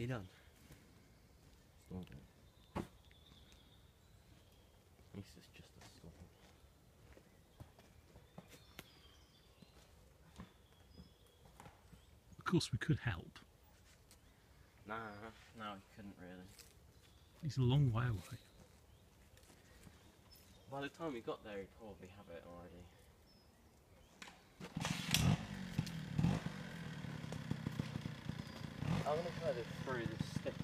he done? Stop. This is just a storm. Of course, we could help. Nah, no, he couldn't really. He's a long way away. By the time we got there, he'd probably have it already. I'm gonna try to throw this stick